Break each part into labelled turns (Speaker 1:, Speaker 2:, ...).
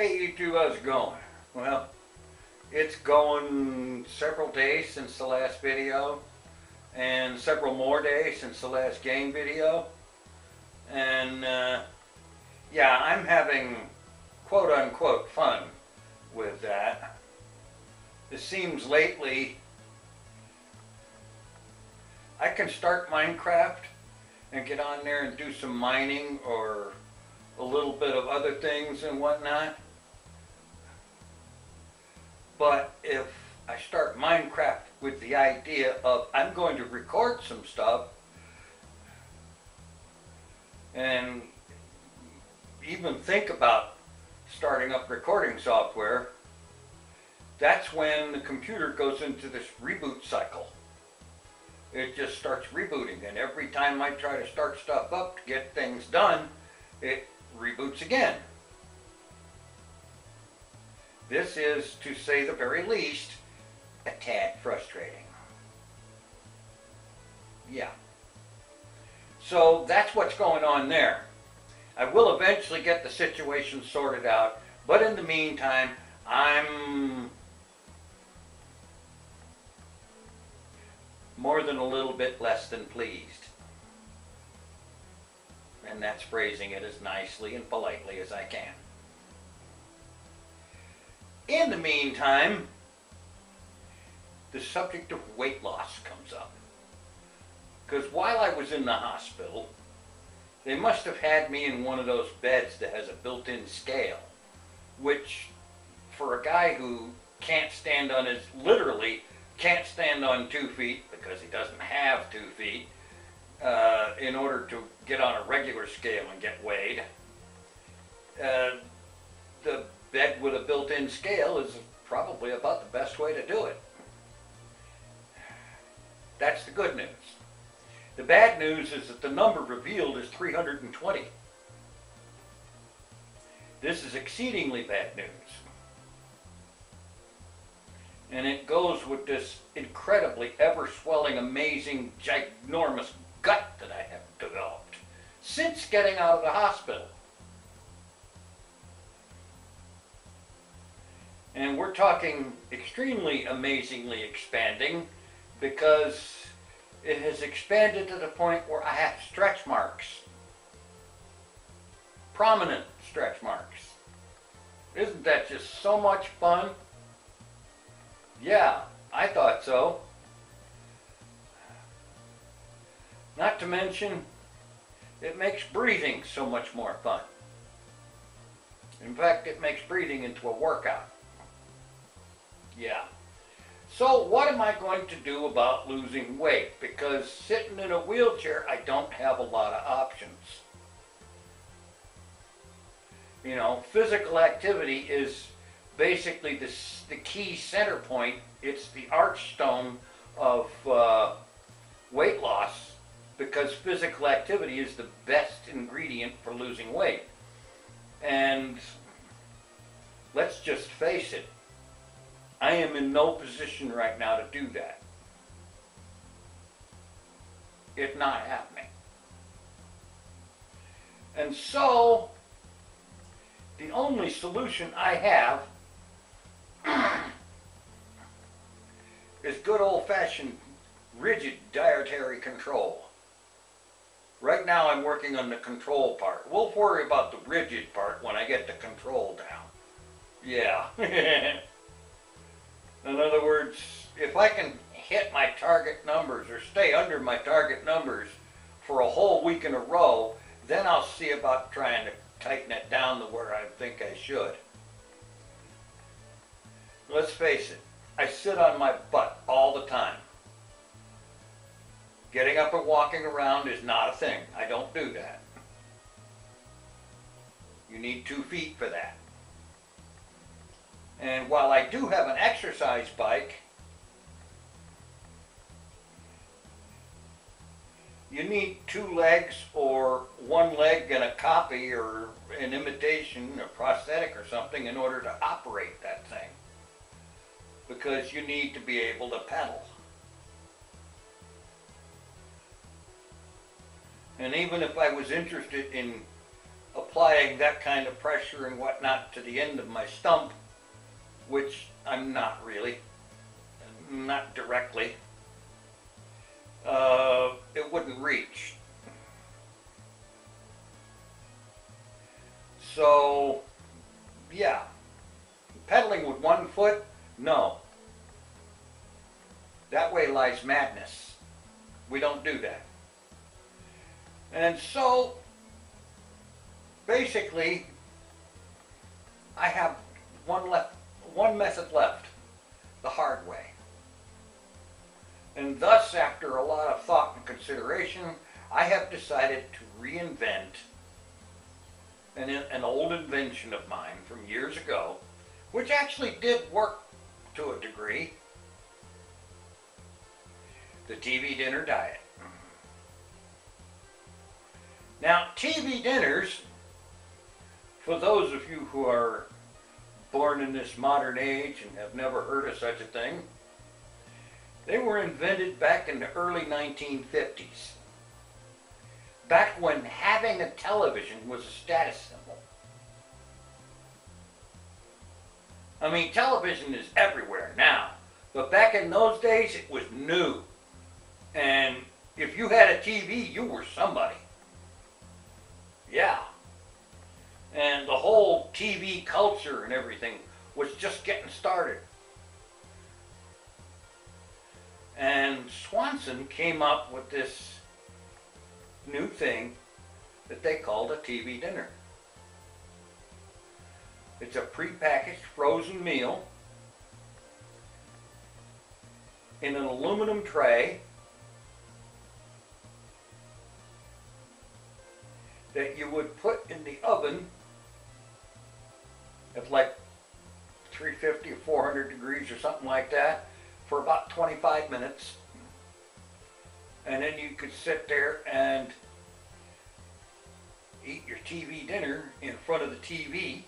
Speaker 1: Hey YouTube, how's it going? Well, it's going several days since the last video and several more days since the last game video. And uh, yeah, I'm having quote unquote fun with that. It seems lately I can start Minecraft and get on there and do some mining or a little bit of other things and whatnot. But if I start Minecraft with the idea of I'm going to record some stuff and even think about starting up recording software, that's when the computer goes into this reboot cycle. It just starts rebooting, and every time I try to start stuff up to get things done, it reboots again. This is, to say the very least, a tad frustrating. Yeah. So that's what's going on there. I will eventually get the situation sorted out, but in the meantime, I'm more than a little bit less than pleased. And that's phrasing it as nicely and politely as I can. In the meantime, the subject of weight loss comes up. Because while I was in the hospital, they must have had me in one of those beds that has a built-in scale, which for a guy who can't stand on his, literally can't stand on two feet because he doesn't have two feet, uh, in order to get on a regular scale and get weighed, uh, the bed with a built-in scale is probably about the best way to do it. That's the good news. The bad news is that the number revealed is 320. This is exceedingly bad news. And it goes with this incredibly ever-swelling, amazing, ginormous gut that I have developed since getting out of the hospital. And we're talking extremely amazingly expanding because it has expanded to the point where I have stretch marks. Prominent stretch marks. Isn't that just so much fun? Yeah, I thought so. Not to mention, it makes breathing so much more fun. In fact, it makes breathing into a workout. Yeah. So what am I going to do about losing weight? Because sitting in a wheelchair, I don't have a lot of options. You know, physical activity is basically the, the key center point. It's the archstone of uh, weight loss because physical activity is the best ingredient for losing weight. And let's just face it, I am in no position right now to do that. It's not happening. And so, the only solution I have is good old-fashioned rigid dietary control. Right now I'm working on the control part. We'll worry about the rigid part when I get the control down. Yeah. In other words, if I can hit my target numbers or stay under my target numbers for a whole week in a row, then I'll see about trying to tighten it down to where I think I should. Let's face it, I sit on my butt all the time. Getting up and walking around is not a thing. I don't do that. You need two feet for that. And while I do have an exercise bike, you need two legs or one leg and a copy or an imitation, a prosthetic or something in order to operate that thing. Because you need to be able to pedal. And even if I was interested in applying that kind of pressure and whatnot to the end of my stump, which I'm not really, not directly, uh, it wouldn't reach. So, yeah, pedaling with one foot, no. That way lies madness. We don't do that. And so, basically, I have one left, one method left, the hard way. And thus, after a lot of thought and consideration, I have decided to reinvent an, an old invention of mine from years ago, which actually did work to a degree. The TV dinner diet. Now, TV dinners, for those of you who are born in this modern age and have never heard of such a thing, they were invented back in the early 1950s. Back when having a television was a status symbol. I mean, television is everywhere now, but back in those days it was new. And if you had a TV, you were somebody. Yeah. And the whole TV culture and everything was just getting started. And Swanson came up with this new thing that they called a TV dinner. It's a prepackaged frozen meal in an aluminum tray that you would put in the oven at like 350 or 400 degrees or something like that for about 25 minutes. And then you could sit there and eat your TV dinner in front of the TV.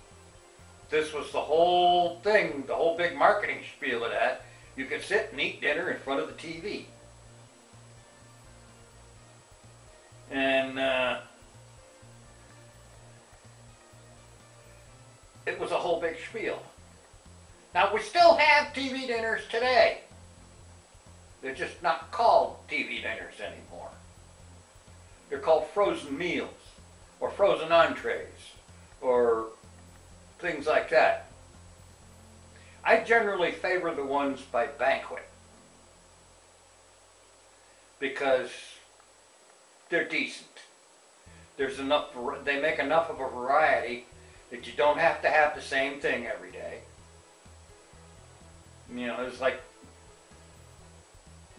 Speaker 1: This was the whole thing, the whole big marketing spiel of that. You could sit and eat dinner in front of the TV. And uh, it was a whole big spiel. Now, we still have TV dinners today. They're just not called TV dinners anymore. They're called frozen meals, or frozen entrees, or things like that. I generally favor the ones by Banquet because they're decent. There's enough, they make enough of a variety that you don't have to have the same thing every day. You know, there's like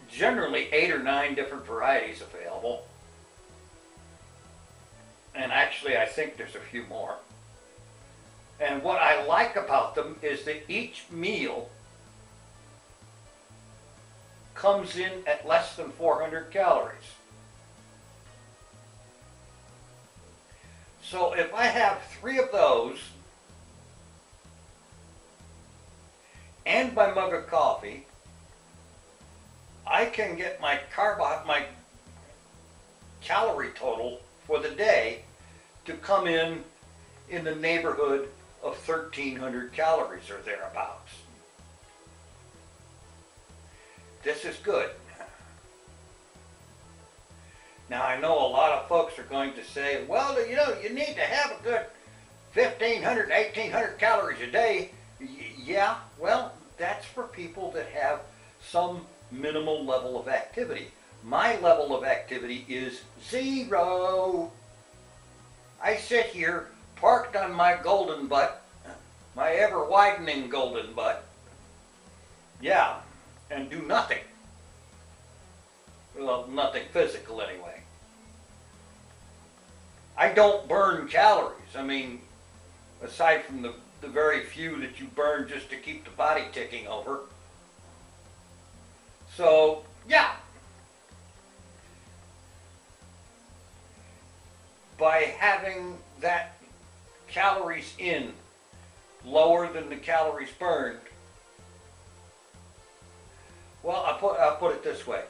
Speaker 1: generally eight or nine different varieties available. And actually, I think there's a few more. And what I like about them is that each meal comes in at less than 400 calories. So if I have three of those and my mug of coffee, I can get my carb my calorie total for the day to come in in the neighborhood of 1300 calories or thereabouts. This is good. Now I know a lot of folks are going to say, well, you know, you need to have a good 1500, 1800 calories a day. Y yeah, well, that's for people that have some minimal level of activity. My level of activity is zero. I sit here parked on my golden butt, my ever widening golden butt. Yeah, and do nothing. Well, nothing physical anyway. I don't burn calories. I mean, aside from the, the very few that you burn just to keep the body ticking over. So, yeah. By having that calories in lower than the calories burned, well, I'll put, I'll put it this way.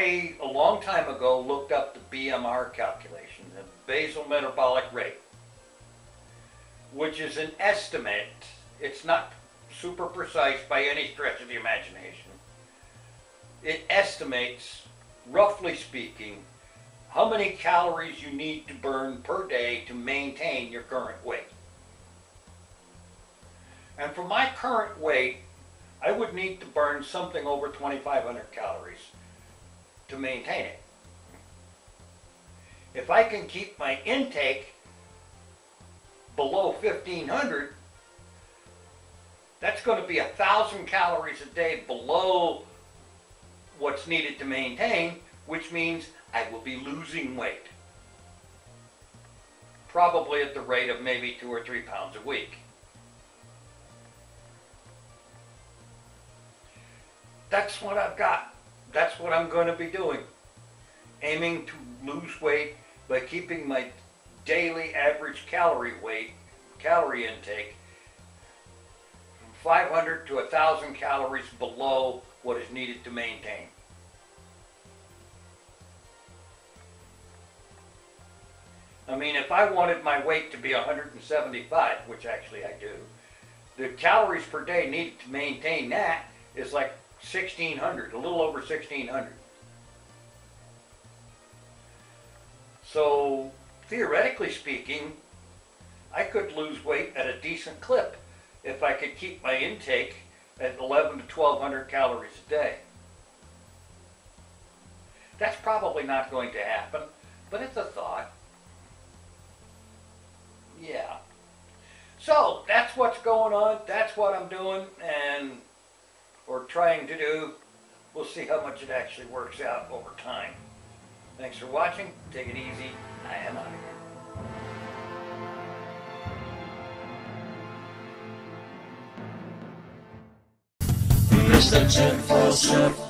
Speaker 1: I a long time ago, looked up the BMR calculation, the basal metabolic rate, which is an estimate. It's not super precise by any stretch of the imagination. It estimates, roughly speaking, how many calories you need to burn per day to maintain your current weight. And for my current weight, I would need to burn something over 2,500 calories to maintain it. If I can keep my intake below 1,500, that's going to be a thousand calories a day below what's needed to maintain, which means I will be losing weight. Probably at the rate of maybe two or three pounds a week. That's what I've got. That's what I'm going to be doing. Aiming to lose weight by keeping my daily average calorie weight, calorie intake, from 500 to 1,000 calories below what is needed to maintain. I mean, if I wanted my weight to be 175, which actually I do, the calories per day needed to maintain that is like 1600, a little over 1600. So, theoretically speaking, I could lose weight at a decent clip if I could keep my intake at 11 to 1200 calories a day. That's probably not going to happen, but it's a thought. Yeah. So that's what's going on. That's what I'm doing and or trying to do. We'll see how much it actually works out over time. Thanks for watching. Take it easy. I am out of here.
Speaker 2: Mr. Chip